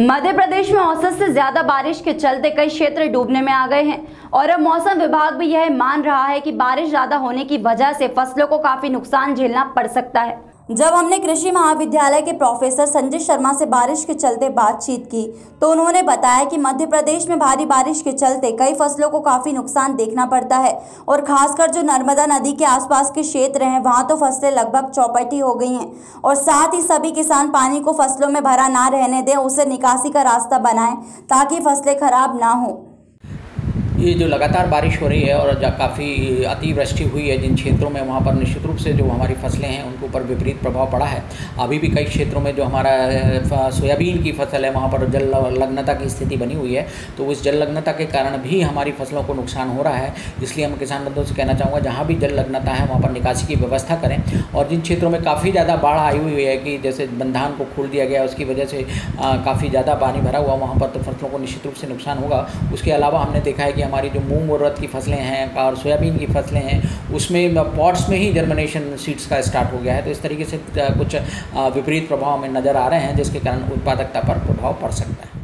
मध्य प्रदेश में औसत से ज़्यादा बारिश के चलते कई क्षेत्र डूबने में आ गए हैं। और अब मौसम विभाग भी यह मान रहा है कि बारिश ज़्यादा होने की वजह से फ़सलों को काफ़ी नुकसान झेलना पड़ सकता है। जब हमने कृषि महाविद्यालय के प्रोफेसर संजय शर्मा से बारिश के चलते बातचीत की तो उन्होंने बताया कि मध्य प्रदेश में भारी बारिश के चलते कई फ़सलों को काफ़ी नुकसान देखना पड़ता है और खासकर जो नर्मदा नदी के आसपास के क्षेत्र हैं, वहाँ तो फ़सलें लगभग चौपटी हो गई हैं। और साथ ही सभी किसान पानी को फ़सलों में भरा ना रहने दें, उसे निकासी का रास्ता बनाएँ, ताकि फ़सलें खराब ना हों। ये जो लगातार बारिश हो रही है और काफ़ी अतिवृष्टि हुई है जिन क्षेत्रों में वहाँ पर निश्चित रूप से जो हमारी फ़सलें हैं, उनके ऊपर विपरीत प्रभाव पड़ा है। अभी भी कई क्षेत्रों में जो हमारा सोयाबीन की फ़सल है, वहाँ पर जल लग्नता की स्थिति बनी हुई है। तो उस जल लग्नता के कारण भी हमारी फ़सलों को नुकसान हो रहा है। इसलिए हम किसान बंधुओं से कहना चाहूँगा, जहाँ भी जल लग्नता है, वहाँ पर निकासी की व्यवस्था करें। और जिन क्षेत्रों में काफ़ी ज़्यादा बाढ़ आई हुई है कि जैसे बंधान को खोल दिया गया, उसकी वजह से काफ़ी ज़्यादा पानी भरा हुआ, वहाँ पर तो फ़सलों को निश्चित रूप से नुकसान होगा। उसके अलावा हमने देखा है कि हमारी जो मूंग उर्द की फ़सलें हैं और सोयाबीन की फ़सलें हैं, उसमें पॉट्स में ही जर्मिनेशन सीड्स का स्टार्ट हो गया है। तो इस तरीके से कुछ विपरीत प्रभाव हमें नज़र आ रहे हैं, जिसके कारण उत्पादकता पर प्रभाव पड़ सकता है।